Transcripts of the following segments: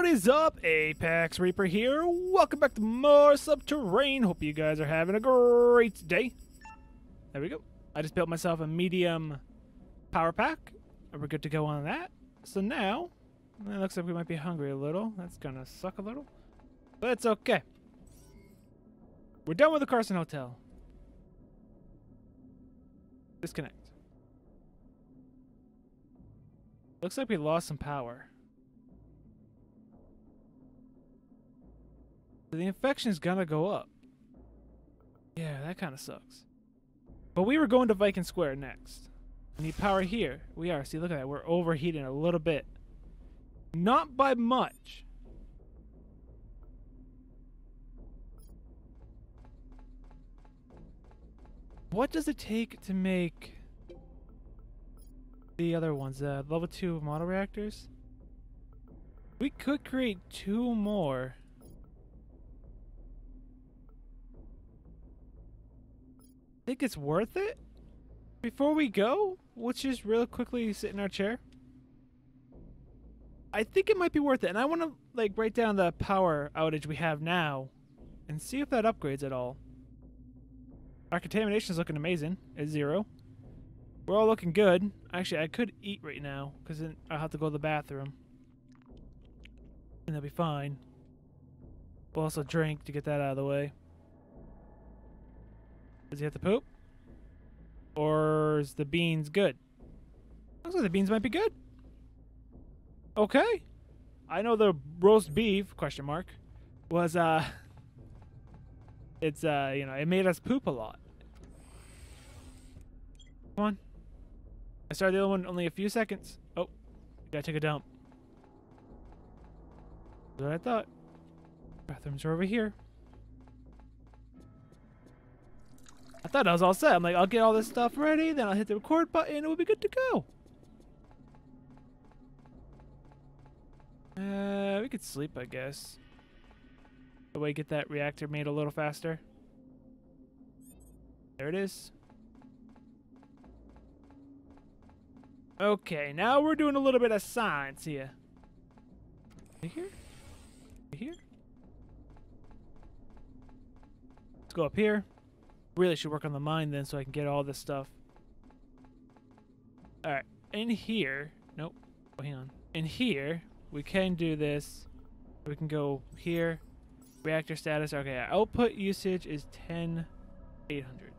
What is up? Apex Reaper here. Welcome back to more Subterrain. Hope you guys are having a great day. There we go. I just built myself a medium power pack. We're good to go on that. So now, it looks like we might be hungry a little. That's gonna suck a little. But it's okay. We're done with the Carson Hotel. Disconnect. Looks like we lost some power. The infection's gonna go up. Yeah, that kind of sucks. But we were going to Viking Square next. We need power here. We are. See, look at that. We're overheating a little bit. Not by much. What does it take to make the other ones? Uh, level 2 model reactors? We could create two more. Think it's worth it? Before we go, let's just real quickly sit in our chair. I think it might be worth it, and I want to like write down the power outage we have now, and see if that upgrades at all. Our contamination is looking amazing at zero. We're all looking good. Actually, I could eat right now because then I'll have to go to the bathroom, and that'll be fine. We'll also drink to get that out of the way. Does he have to poop? Or is the beans good? Looks like the beans might be good. Okay. I know the roast beef, question mark, was, uh, it's, uh, you know, it made us poop a lot. Come on. I started the other one only a few seconds. Oh, gotta take a dump. That's what I thought. Bathrooms are over here. I thought I was all set. I'm like, I'll get all this stuff ready, then I'll hit the record button, and we'll be good to go. Uh, we could sleep, I guess. The way get that reactor made a little faster. There it is. Okay, now we're doing a little bit of science here. Here? Here? Let's go up here. Really should work on the mine then so I can get all this stuff. Alright, in here... Nope. Oh, hang on. In here, we can do this. We can go here. Reactor status. Okay, output usage is 10, 800.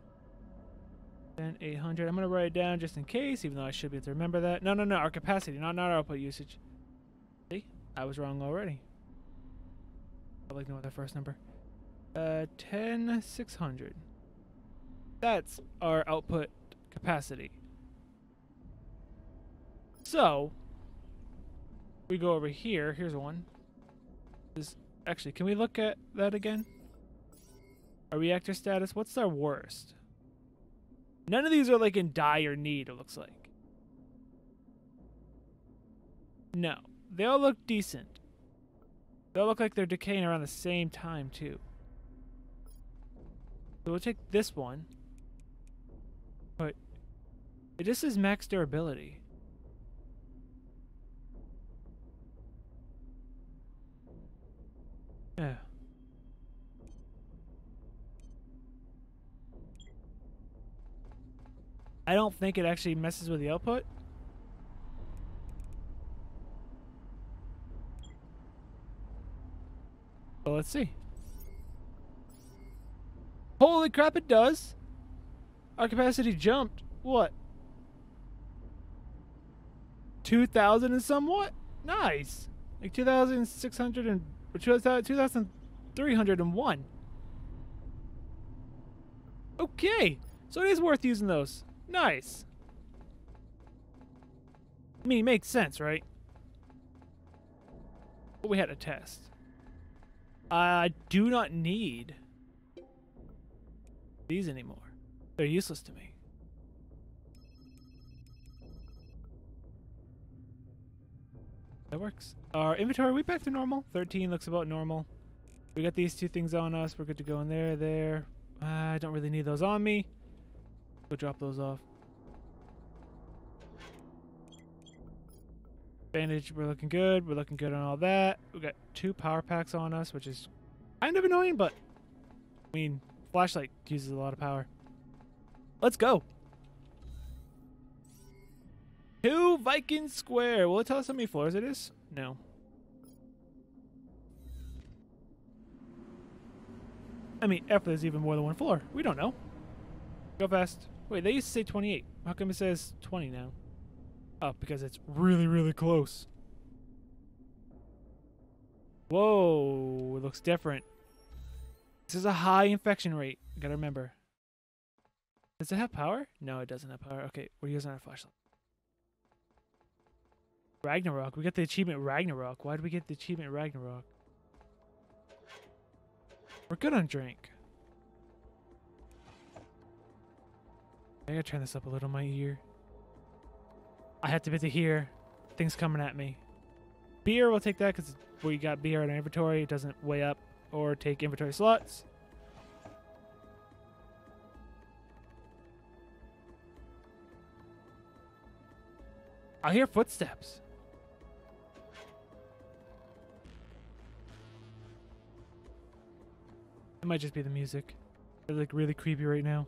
800. I'm going to write it down just in case, even though I should be able to remember that. No, no, no. Our capacity, not, not our output usage. See? I was wrong already. I like to know what that first number. Uh, 10, 600. That's our output capacity. So, we go over here. Here's one. This, actually, can we look at that again? Our reactor status. What's our worst? None of these are like in dire need, it looks like. No. They all look decent. They all look like they're decaying around the same time, too. So we'll take this one. Just says max durability. Yeah. I don't think it actually messes with the output. Let's see. Holy crap, it does! Our capacity jumped. What? 2,000 and somewhat? Nice. Like 2,600 and... 2,301. Uh, okay. So it is worth using those. Nice. I mean, it makes sense, right? But we had a test. I do not need these anymore. They're useless to me. That works. Our inventory, we back to normal? 13 looks about normal. We got these two things on us. We're good to go in there, there. Uh, I don't really need those on me. Go drop those off. Bandage, we're looking good. We're looking good on all that. We got two power packs on us, which is kind of annoying, but I mean, flashlight uses a lot of power. Let's go. Two Viking Square. Will it tell us how many floors it is? No. I mean, if there's even more than one floor. We don't know. Go fast. Wait, they used to say 28. How come it says 20 now? Oh, because it's really, really close. Whoa, it looks different. This is a high infection rate. You gotta remember. Does it have power? No, it doesn't have power. Okay, we're using our flashlight. Ragnarok. We got the achievement Ragnarok. Why did we get the achievement Ragnarok? We're good on drink. I gotta turn this up a little my ear. I have to be to hear things coming at me. Beer, we'll take that because we got beer in our inventory. It doesn't weigh up or take inventory slots. I hear footsteps. Might just be the music. It's like really creepy right now.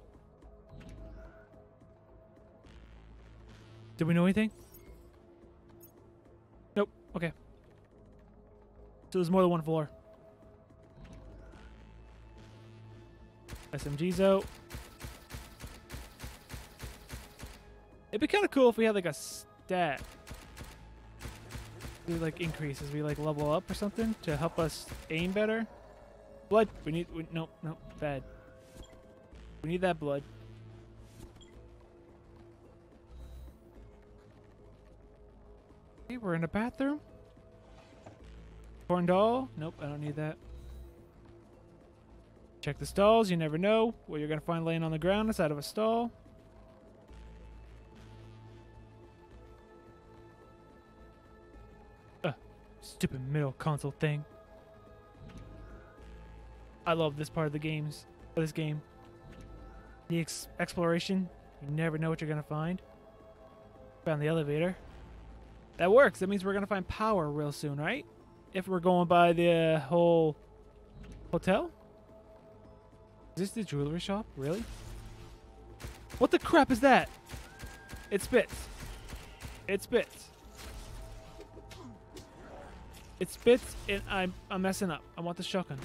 Did we know anything? Nope. Okay. So there's more than one floor. SMGs out. It'd be kind of cool if we had like a stat. Do like increase as we like level up or something to help us aim better. Blood. We need. We, no, no, bad. We need that blood. Okay, we're in a bathroom. Corn doll. Nope, I don't need that. Check the stalls. You never know what you're going to find laying on the ground inside of a stall. Stupid middle console thing. I love this part of the games. Of this game. The ex exploration. You never know what you're to find. Found the elevator. That works. That means we're to find power real soon, right? If we're going by the uh, whole hotel? Is this the jewelry shop? Really? What the crap is that? It spits. It spits. It spits and I'm, I'm messing up. I want the shotgun.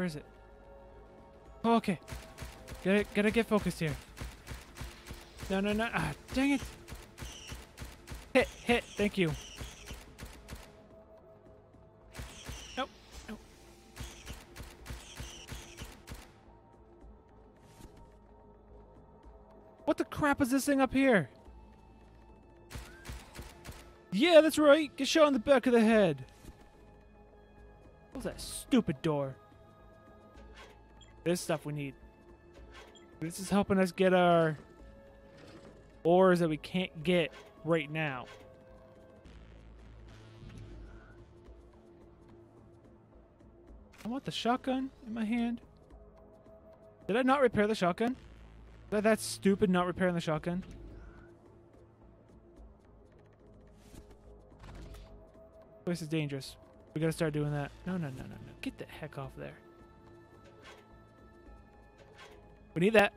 Where is it? Oh, okay. Gotta, gotta get focused here. No, no, no. Ah, dang it. Hit, hit. Thank you. Nope. Nope. What the crap is this thing up here? Yeah, that's right. Get shot in the back of the head. What was that stupid door? This stuff we need. This is helping us get our ores that we can't get right now. I want the shotgun in my hand. Did I not repair the shotgun? That that stupid not repairing the shotgun? This is dangerous. We gotta start doing that. No, no, no, no, no. Get the heck off there. We need that.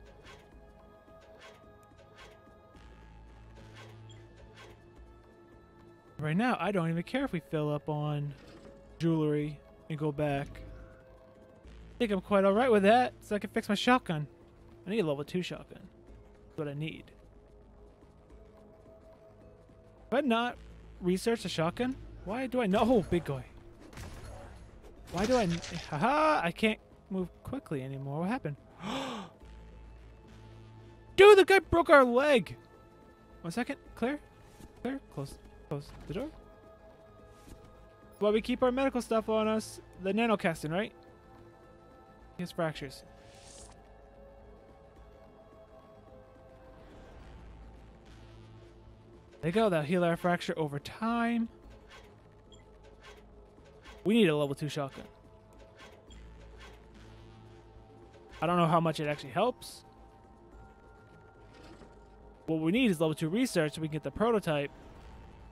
Right now, I don't even care if we fill up on jewelry and go back. I think I'm quite alright with that, so I can fix my shotgun. I need a level 2 shotgun. That's what I need. Have I not researched a shotgun? Why do I know? Oh, big guy. Why do I... Haha! I can't move quickly anymore. What happened? Dude, the guy broke our leg! One second. Clear? Clear? Close. Close the door. Well, we keep our medical stuff on us. The nanocasting, right? He fractures. There you go. That'll heal our fracture over time. We need a level 2 shotgun. I don't know how much it actually helps. What we need is level 2 research so we can get the prototype.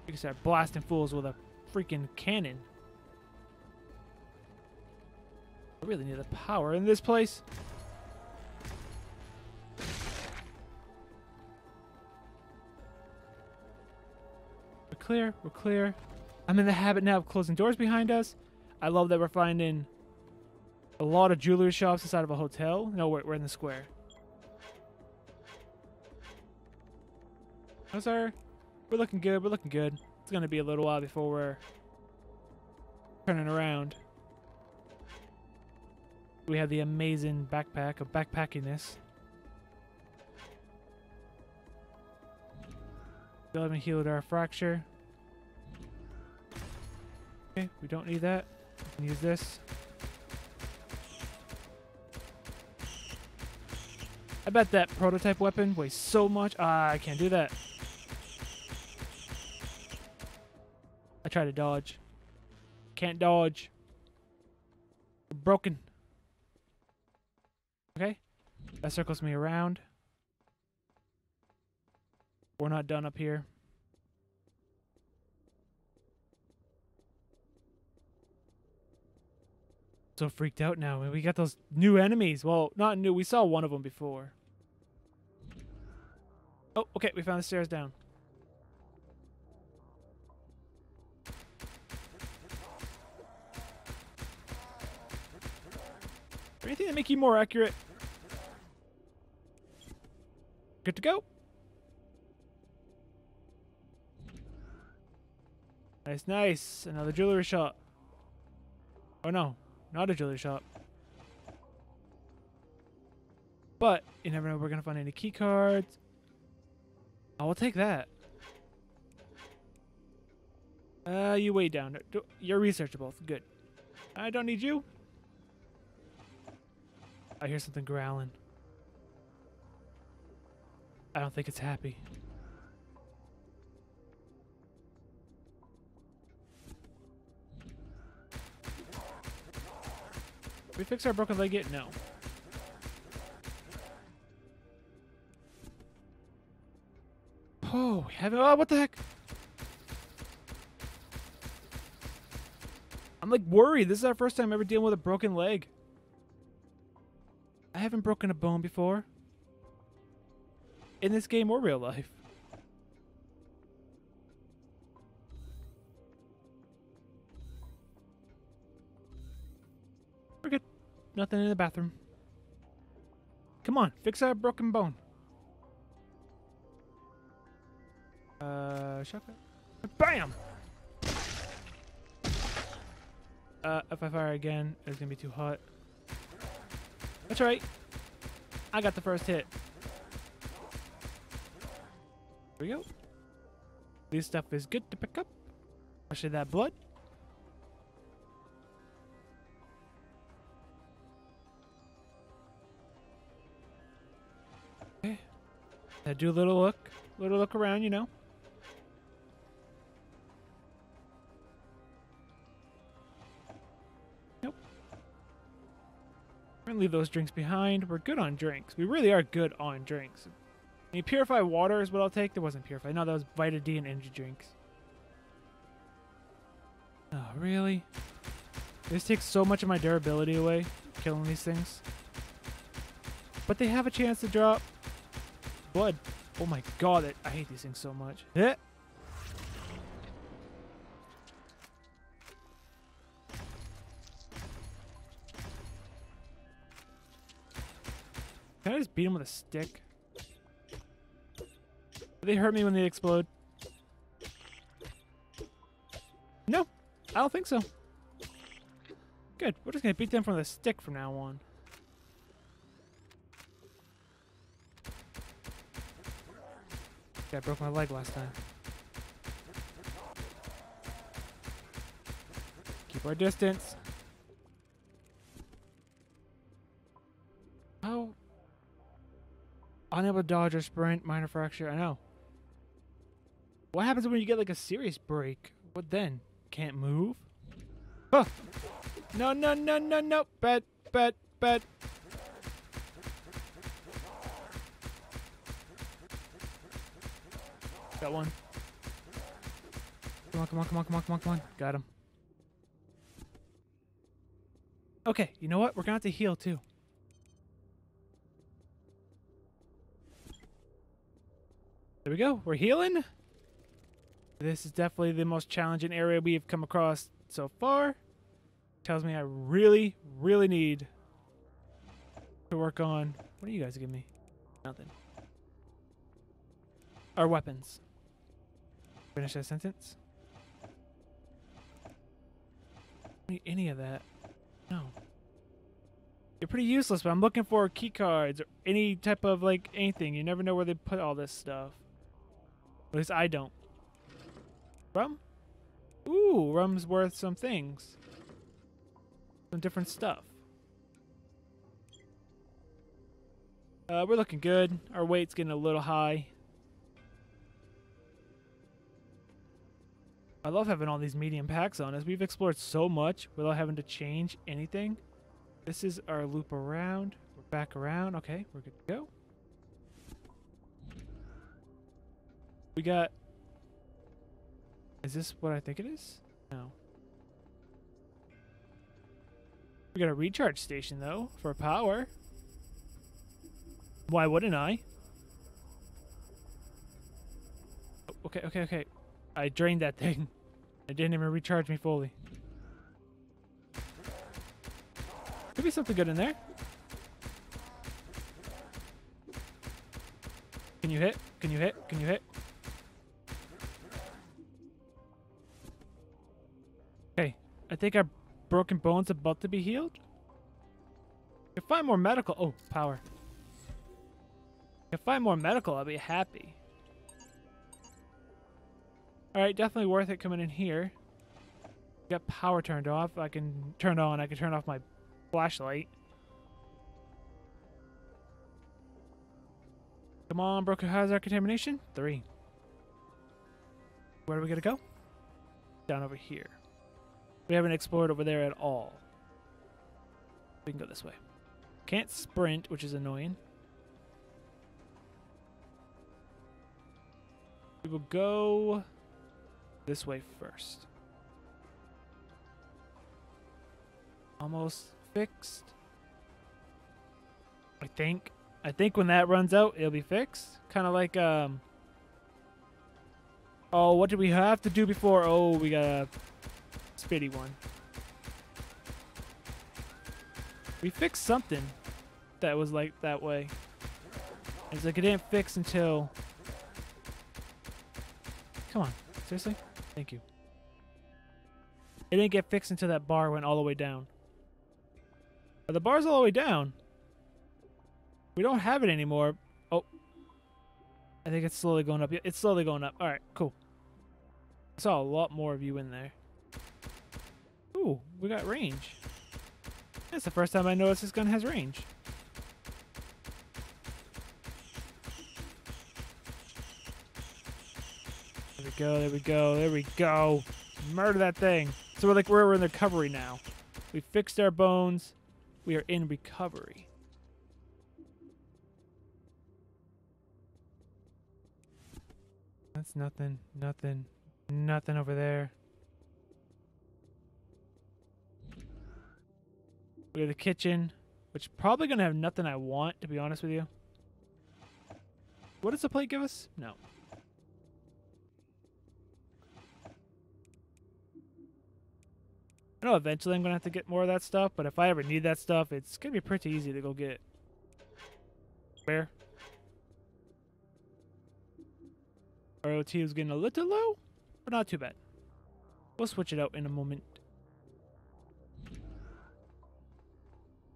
We can start blasting fools with a freaking cannon. I really need the power in this place. We're clear. We're clear. I'm in the habit now of closing doors behind us. I love that we're finding a lot of jewelry shops inside of a hotel. No, we're, we're in the square. How's our... We're looking good. We're looking good. It's going to be a little while before we're turning around. We have the amazing backpack of backpackiness. Still haven't healed our fracture. Okay, we don't need that. Use this. I bet that prototype weapon weighs so much. Ah, I can't do that. Try to dodge. Can't dodge. Broken. Okay. That circles me around. We're not done up here. So freaked out now. We got those new enemies. Well, not new. We saw one of them before. Oh, okay. We found the stairs down. Anything to make you more accurate? Good to go. Nice, nice. Another jewelry shop. Oh no, not a jewelry shop. But you never know we're gonna find any key cards. I will take that. Uh, you way down. You're researchable. Good. I don't need you. I hear something growling. I don't think it's happy. we fix our broken leg yet? No. Oh, we have Oh, what the heck? I'm like worried. This is our first time ever dealing with a broken leg. I haven't broken a bone before. In this game or real life. We're good. Nothing in the bathroom. Come on, fix our broken bone. Uh, shotgun. Bam! Uh, if I fire again, it's gonna be too hot. That's right. I got the first hit. Here we go. This stuff is good to pick up. Especially that blood. Okay. I do a little look. Little look around, you know. Leave those drinks behind. We're good on drinks. We really are good on drinks. Mean, purified water is what I'll take. There wasn't purified. No, that was Vita D and energy drinks. Oh, really? This takes so much of my durability away, killing these things. But they have a chance to drop blood. Oh my god, I hate these things so much. Yeah. Can I just beat them with a stick? They hurt me when they explode? No, I don't think so. Good. We're just gonna beat them from the stick from now on. I broke my leg last time. Keep our distance. Unable to dodge or sprint, minor fracture. I know. What happens when you get like a serious break? What then? Can't move? No, no, no, no, no. Bet, bet, bet. Got one. Come on, come on, come on, come on, come on, come on. Got him. Okay, you know what? We're gonna have to heal too. We go. We're healing. This is definitely the most challenging area we've come across so far. Tells me I really, really need to work on. What do you guys give me? Nothing. Our weapons. Finish that sentence. Need any of that? No. You're pretty useless, but I'm looking for key cards or any type of like anything. You never know where they put all this stuff. At least I don't. Rum? Ooh, rum's worth some things. Some different stuff. Uh, we're looking good. Our weight's getting a little high. I love having all these medium packs on us. We've explored so much without having to change anything. This is our loop around. We're back around. Okay, we're good to go. We got... Is this what I think it is? No. We got a recharge station, though, for power. Why wouldn't I? Okay, okay, okay. I drained that thing. It didn't even recharge me fully. Could be something good in there. Can you hit? Can you hit? Can you hit? Okay, I think our broken bone's about to be healed. If I find more medical, oh, power. If I find more medical, I'll be happy. Alright, definitely worth it coming in here. Got power turned off. I can turn on. I can turn off my flashlight. Come on, broken hazard contamination. Three. Where are we gonna go? Down over here. We haven't explored over there at all. We can go this way. Can't sprint, which is annoying. We will go this way first. Almost fixed. I think. I think when that runs out, it'll be fixed. Kind of like, um... Oh, what did we have to do before? Oh, we got a spitty one. We fixed something that was like that way. It's like it didn't fix until... Come on. Seriously? Thank you. It didn't get fixed until that bar went all the way down. But the bar's all the way down. We don't have it anymore. Oh. I think it's slowly going up. It's slowly going up. Alright, cool. I saw a lot more of you in there. We got range. That's the first time I noticed this gun has range. There we go, there we go, there we go. Murder that thing. So we're like we're in recovery now. We fixed our bones. We are in recovery. That's nothing, nothing, nothing over there. We have the kitchen, which probably gonna have nothing I want, to be honest with you. What does the plate give us? No. I know eventually I'm gonna have to get more of that stuff, but if I ever need that stuff, it's gonna be pretty easy to go get. Where? ROT is getting a little low, but not too bad. We'll switch it out in a moment.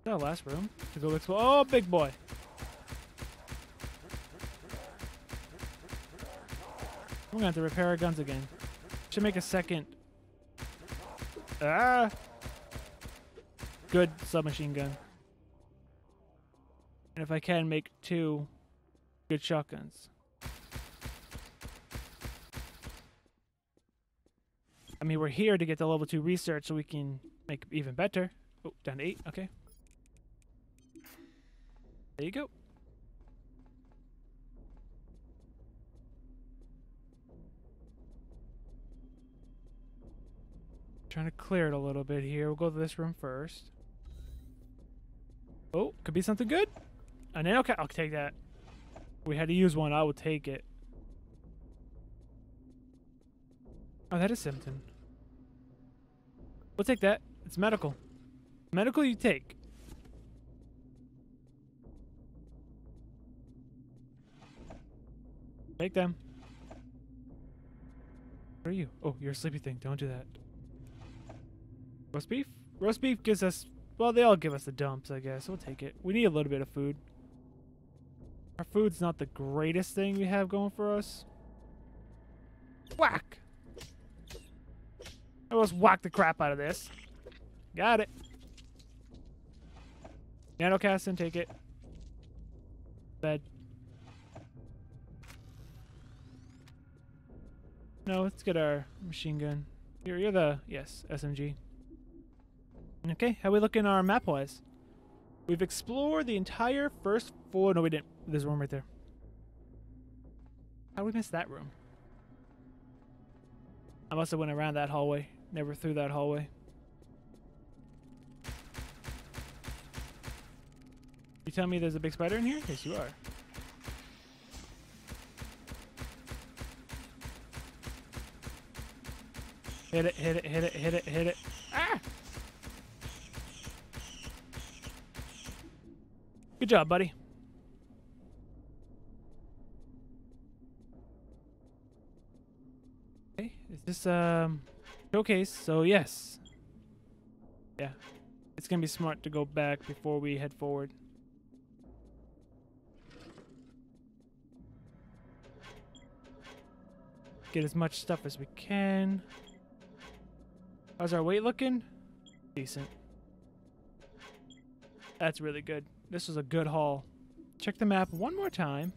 That last room to go explore. Oh, big boy. We're gonna have to repair our guns again. Should make a second. Ah! Good submachine gun. And if I can, make two good shotguns. I mean, we're here to get the level 2 research so we can make even better. Oh, down to 8. Okay. There you go. Trying to clear it a little bit here. We'll go to this room first. Oh, could be something good. A nail cat. I'll take that. We had to use one. I will take it. Oh, that is something. We'll take that. It's medical. Medical you take. Take them. Where are you? Oh, you're a sleepy thing. Don't do that. Roast beef? Roast beef gives us... Well, they all give us the dumps, I guess. We'll take it. We need a little bit of food. Our food's not the greatest thing we have going for us. Whack! I almost whack the crap out of this. Got it. Nanocastin, take it. Bed. No, let's get our machine gun. You're, you're the, yes, SMG. Okay, how we looking our map-wise? We've explored the entire first floor. No, we didn't. There's room right there. How did we miss that room? I must have went around that hallway. Never through that hallway. You tell me there's a big spider in here? Yes, you are. Hit it, hit it, hit it, hit it, hit it. Ah! Good job, buddy. Okay, is this um showcase? So yes. Yeah. It's gonna be smart to go back before we head forward. Get as much stuff as we can. How's our weight looking? Decent. That's really good. This was a good haul. Check the map one more time.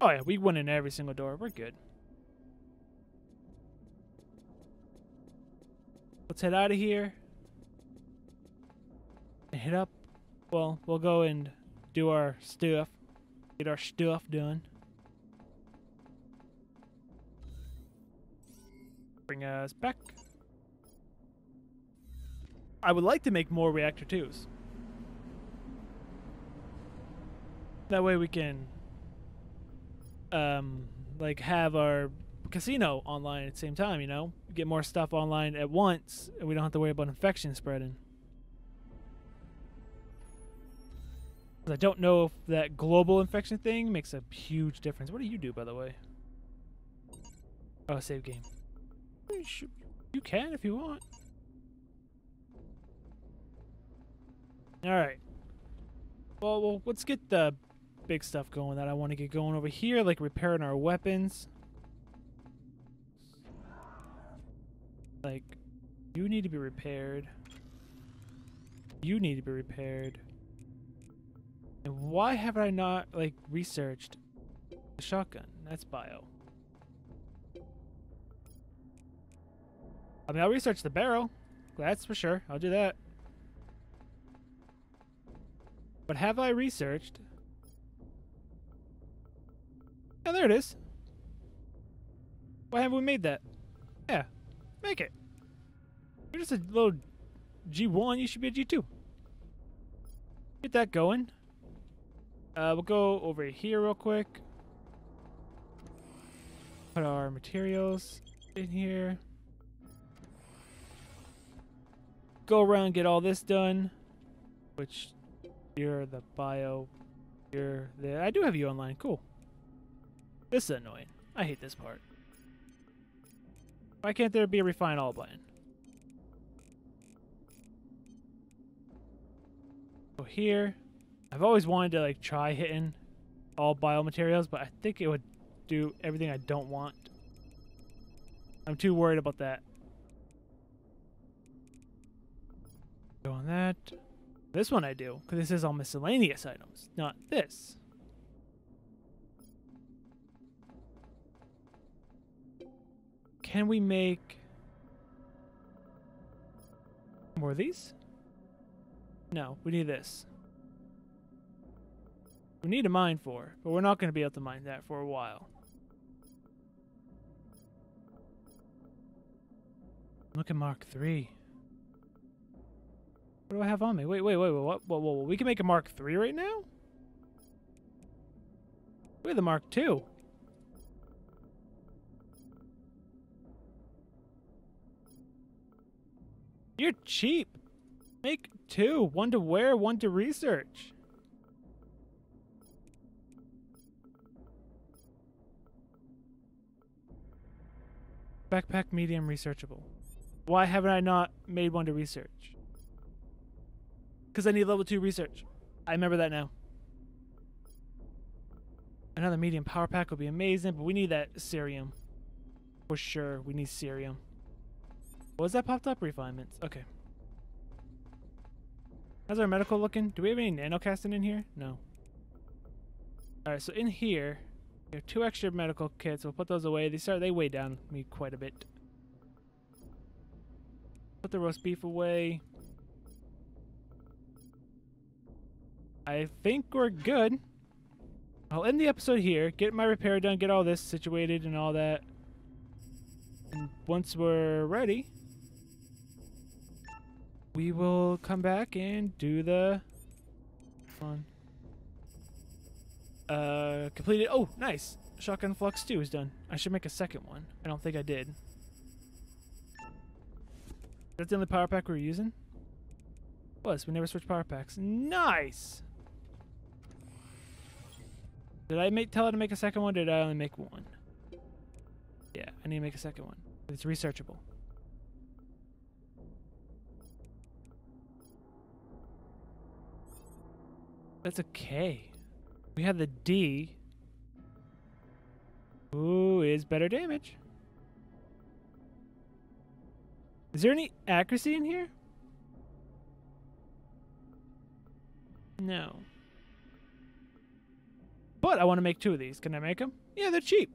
Oh yeah, we went in every single door. We're good. Let's head out of here. And hit up. Well, we'll go and do our stuff. Get our stuff done. Bring us back. I would like to make more reactor 2s. That way we can um like have our casino online at the same time, you know? Get more stuff online at once and we don't have to worry about infection spreading. I don't know if that global infection thing makes a huge difference. What do you do, by the way? Oh, save game. You can if you want. Alright. Well, well, let's get the big stuff going that I want to get going over here, like repairing our weapons. Like, you need to be repaired. You need to be repaired. And why have I not, like, researched the shotgun? That's bio. I mean, I'll research the barrel. That's for sure. I'll do that. But have I researched? Yeah, there it is. Why haven't we made that? Yeah, make it. You're just a little G1. You should be a G2. Get that going. Uh, we'll go over here real quick. Put our materials in here. Go around get all this done. Which, you're the bio. You're the. I do have you online. Cool. This is annoying. I hate this part. Why can't there be a refine all button? Go here. I've always wanted to like try hitting all biomaterials, but I think it would do everything I don't want. I'm too worried about that. Go on that. This one I do, because this is all miscellaneous items, not this. Can we make more of these? No, we need this. We need a mine for, but we're not going to be able to mine that for a while. Look at Mark 3. What do I have on me? Wait, wait, wait, wait, what? Whoa, whoa, whoa. We can make a Mark 3 right now? We have the Mark 2. You're cheap. Make two. One to wear, one to research. Backpack medium researchable. Why haven't I not made one to research? Because I need level 2 research. I remember that now. Another medium power pack would be amazing, but we need that cerium. For sure, we need cerium. What was that popped up? Refinements. Okay. How's our medical looking? Do we have any nanocasting in here? No. Alright, so in here, we have two extra medical kits. We'll put those away. They start they weigh down me quite a bit. Put the roast beef away. I think we're good. I'll end the episode here, get my repair done, get all this situated and all that. And once we're ready, we will come back and do the on. Uh, completed. Oh, nice. Shotgun Flux 2 is done. I should make a second one. I don't think I did. That's the only power pack we are using? Was. We never switched power packs. Nice! Did I make tell it to make a second one? did I only make one? Yeah, I need to make a second one. It's researchable. That's a K. We have the D. Ooh, is better damage. Is there any accuracy in here? No. But I want to make two of these. Can I make them? Yeah, they're cheap.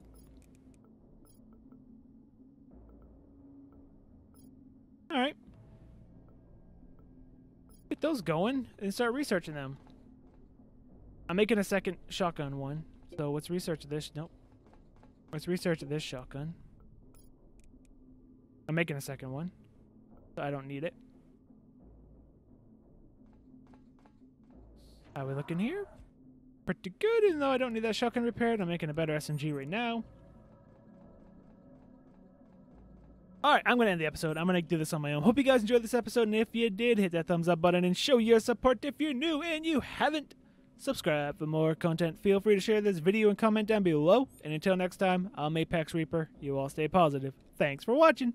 All right. Get those going and start researching them. I'm making a second shotgun one. So let's research this. Nope. Let's research this shotgun. I'm making a second one. So I don't need it. How we looking here? Pretty good, even though I don't need that shotgun repaired. I'm making a better SMG right now. Alright, I'm going to end the episode. I'm going to do this on my own. Hope you guys enjoyed this episode, and if you did, hit that thumbs up button and show your support if you're new and you haven't subscribe for more content. Feel free to share this video and comment down below. And until next time, I'm Apex Reaper. You all stay positive. Thanks for watching.